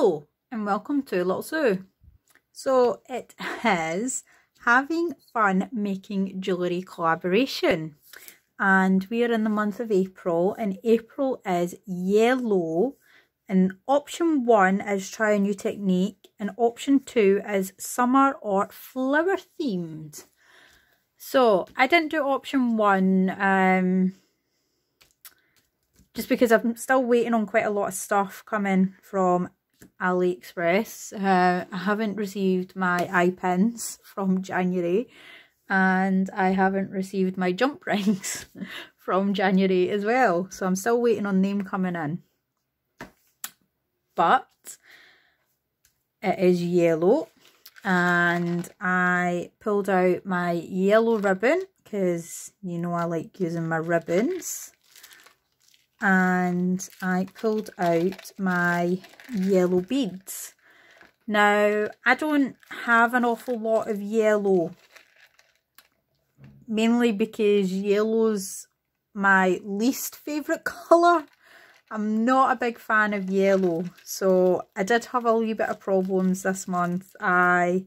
Hello and welcome to Little Sue. So it is having fun making jewellery collaboration and we are in the month of April and April is yellow and option one is try a new technique and option two is summer or flower themed. So I didn't do option one um, just because I'm still waiting on quite a lot of stuff coming from AliExpress. Uh, I haven't received my eye pins from January and I haven't received my jump rings from January as well. So I'm still waiting on them coming in. But it is yellow and I pulled out my yellow ribbon because you know I like using my ribbons and I pulled out my yellow beads. Now, I don't have an awful lot of yellow, mainly because yellow's my least favourite colour. I'm not a big fan of yellow, so I did have a wee bit of problems this month. I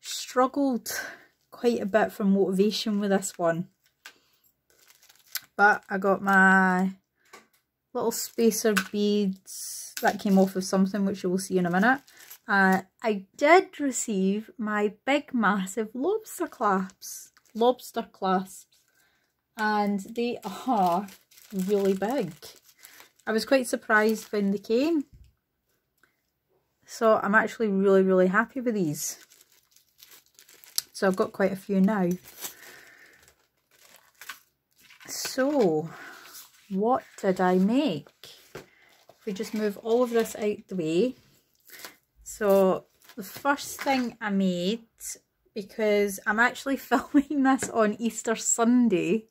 struggled quite a bit for motivation with this one. But I got my little spacer beads that came off of something which you will see in a minute. Uh, I did receive my big massive lobster clasps, lobster clasps, and they are really big. I was quite surprised when they came. So I'm actually really, really happy with these. So I've got quite a few now. So what did I make? If we just move all of this out the way. So the first thing I made, because I'm actually filming this on Easter Sunday,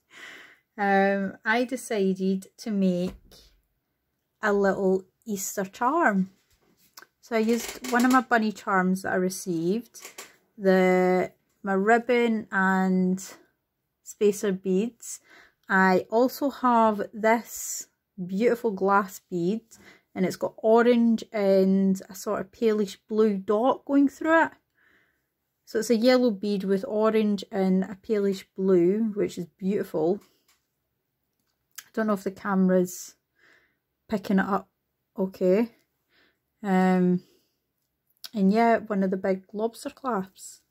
um, I decided to make a little Easter charm. So I used one of my bunny charms that I received, the my ribbon and spacer beads I also have this beautiful glass bead and it's got orange and a sort of palish blue dot going through it. So it's a yellow bead with orange and a palish blue, which is beautiful. I don't know if the camera's picking it up okay. Um, and yeah, one of the big lobster clasps.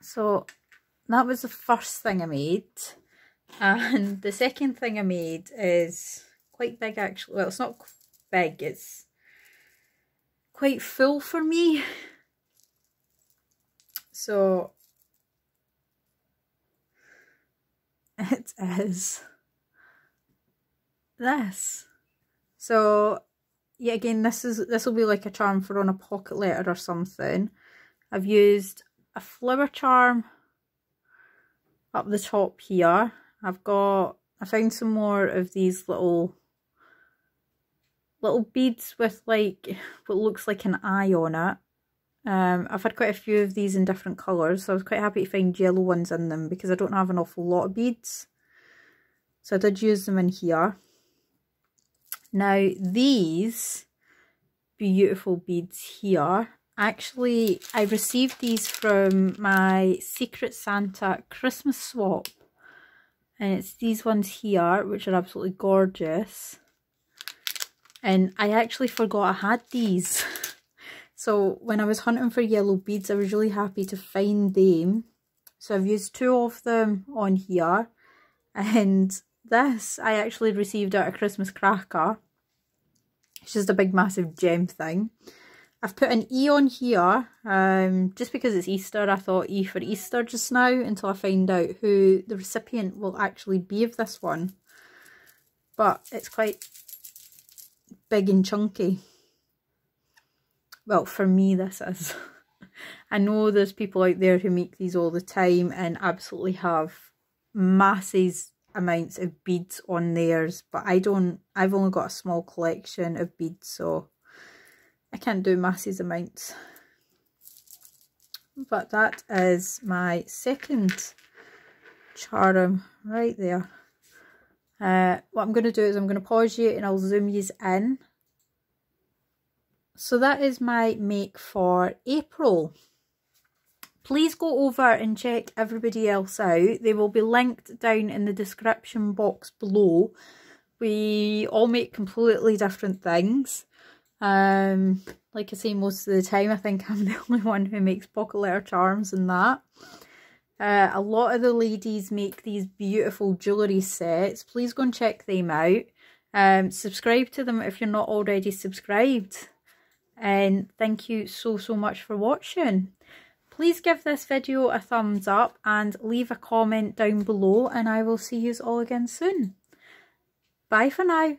So that was the first thing I made. And the second thing I made is quite big actually. Well, it's not big, it's quite full for me. So it is this. So yeah, again, this is this will be like a charm for on a pocket letter or something. I've used a flower charm up the top here I've got, I found some more of these little, little beads with like, what looks like an eye on it. Um, I've had quite a few of these in different colours, so I was quite happy to find yellow ones in them because I don't have an awful lot of beads. So I did use them in here. Now these beautiful beads here, actually I received these from my Secret Santa Christmas swap and it's these ones here which are absolutely gorgeous. And I actually forgot I had these. So when I was hunting for yellow beads I was really happy to find them. So I've used two of them on here. And this I actually received at a Christmas cracker. It's just a big massive gem thing I've put an E on here, um, just because it's Easter, I thought E for Easter just now, until I find out who the recipient will actually be of this one. But it's quite big and chunky. Well, for me this is. I know there's people out there who make these all the time and absolutely have masses amounts of beads on theirs, but I don't, I've only got a small collection of beads, so I can't do masses amounts. But that is my second charm right there. Uh, what I'm going to do is I'm going to pause you and I'll zoom you in so that is my make for April. Please go over and check everybody else out. They will be linked down in the description box below. We all make completely different things. Um, like I say most of the time, I think I'm the only one who makes pocket letter charms and that. Uh, a lot of the ladies make these beautiful jewellery sets. Please go and check them out. Um, subscribe to them if you're not already subscribed. And thank you so, so much for watching. Please give this video a thumbs up and leave a comment down below and I will see you all again soon. Bye for now.